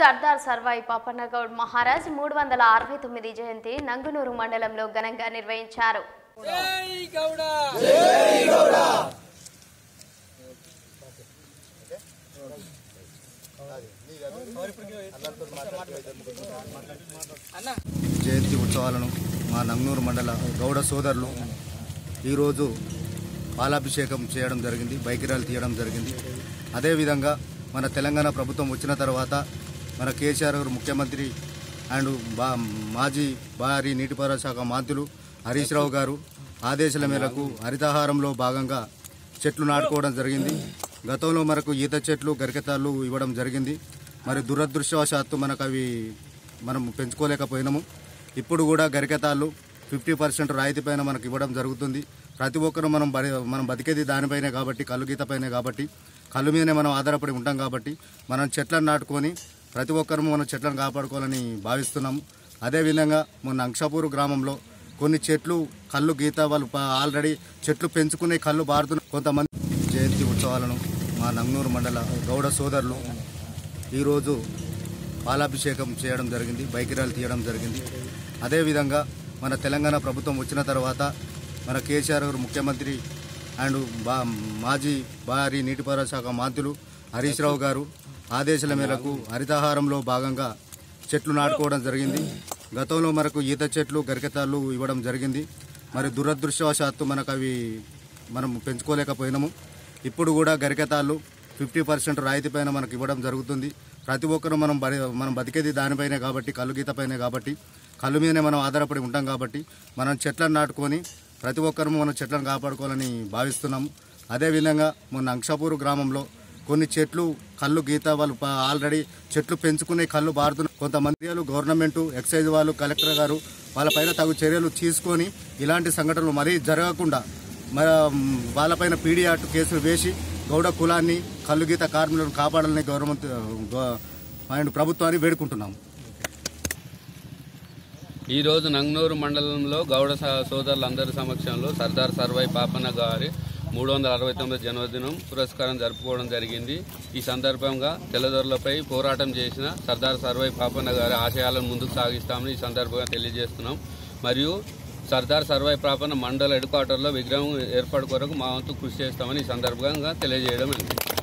సర్దార్ సర్వాయి పాపన్నగౌడ్ మహారాజ్ మూడు వందల అరవై తొమ్మిది జయంతి నంగునూరు మండలంలో ఘనంగా నిర్వహించారు. జయంతి ఉత్సవాలను మా నంగనూరు మండల గౌడ సోదరులు ఈరోజు పాలాభిషేకం చేయడం జరిగింది బైకిరాలు తీయడం జరిగింది. అదేవిధంగా మన తెలంగాణ ప్రభుత్వం వచ్చిన తర్వాత మన కేసీఆర్ గారు ముఖ్యమంత్రి అండ్ బా మాజీ భారీ నీటిపారుదల శాఖ మంత్రులు హరీష్ రావు గారు ఆదేశాల మేరకు హరితహారంలో భాగంగా చెట్లు నాటుకోవడం జరిగింది. గతంలో మనకు ఈత చెట్లు గరికతాళ్ళు ఇవ్వడం జరిగింది. మరి దురదృష్టవశాత్తు మనకు అవి మనం పెంచుకోలేకపోయినాము. ఇప్పుడు కూడా గరికతాళ్ళు ఫిఫ్టీ పర్సెంట్ రాయితీ పైన మనకు ఇవ్వడం జరుగుతుంది. ప్రతి ఒక్కరూ మనం బ మనం బతికేది దానిపైనే కాబట్టి కళ్ళు గీతపైనే కాబట్టి కళ్ళు మీదనే మనం ఆధారపడి ఉంటాం కాబట్టి మనం చెట్లను నాటుకొని ప్రతి ఒక్కరూ మనం చెట్లను కాపాడుకోవాలని భావిస్తున్నాము అదేవిధంగా మొన్న అంక్షాపూర్ గ్రామంలో కొన్ని చెట్లు కళ్ళు గీత వాళ్ళు ఆల్రెడీ చెట్లు పెంచుకునే కళ్ళు బారుతున్న కొంతమంది జయంతి ఉత్సవాలను మా నంగనూరు మండల గౌడ సోదరులు ఈరోజు పాలాభిషేకం చేయడం జరిగింది బైక్ ర్యాలీ తీయడం జరిగింది. అదేవిధంగా మన తెలంగాణ ప్రభుత్వం వచ్చిన తర్వాత మన కేసీఆర్ గారు ముఖ్యమంత్రి అండ్ బా మాజీ భారీ నీటిపారుదల శాఖ మంత్రులు హరీష్ రావు గారు ఆదేశాల మేరకు హరితహారంలో భాగంగా చెట్లు నాటుకోవడం జరిగింది. గతంలో మనకు ఈత చెట్లు గరికతాళ్ళు ఇవ్వడం జరిగింది. మరి దురదృష్టవశాత్తు మనకు అవి మనం పెంచుకోలేకపోయినాము. ఇప్పుడు కూడా గరికతాళ్ళు ఫిఫ్టీ పర్సెంట్ రాయితీ పైన మనకు ఇవ్వడం జరుగుతుంది. ప్రతి ఒక్కరూ మనం బడి మనం బతికేది దానిపైనే కాబట్టి కళ్ళు గీతపైనే కాబట్టి కళ్ళు మీదనే మనం ఆధారపడి ఉంటాం కాబట్టి మనం చెట్లను నాటుకొని ప్రతి ఒక్కరూ మనం చెట్లను కాపాడుకోవాలని భావిస్తున్నాము అదేవిధంగా మొన్న అంక్షాపూర్ గ్రామంలో కొన్ని చెట్లు కళ్ళు గీత వాళ్ళు ఆల్రెడీ చెట్లు పెంచుకునే కళ్ళు బారుతున్న కొంతమంది గవర్నమెంట్ ఎక్సైజ్ వాళ్ళు కలెక్టర్ గారు వాళ్ళపైన తగు చర్యలు తీసుకొని ఇలాంటి సంఘటనలు మరీ జరగకుండా మరి వాళ్ళపైన పీడియాట్ కేసులు వేసి గౌడ కులాన్ని కళ్ళు గీత కార్మికులను కాపాడాలని గవర్నమెంట్ ఆయన అండ్ ప్రభుత్వాన్ని వేడుకుంటున్నాము. ఈరోజు నంగనూరు మండలంలో గౌడ సోదరులందరి సమక్షంలో సర్దార్ సర్వై పాపన్న గారి మూడు వందల అరవై తొమ్మిది జన్మదినం పురస్కారం జరుపుకోవడం జరిగింది. ఈ సందర్భంగా తెల్లదొరలపై పోరాటం చేసిన సర్దార్ సర్వై పాపన్న గారి ఆశయాలను ముందుకు సాగిస్తామని ఈ సందర్భంగా తెలియజేస్తున్నాం. మరియు సర్దార్ సర్వై పాపన్న మండల హెడ్ క్వార్టర్లో విగ్రహం ఏర్పాటు కొరకు మా వంతు కృషి చేస్తామని ఈ సందర్భంగా తెలియజేయడం జరిగింది.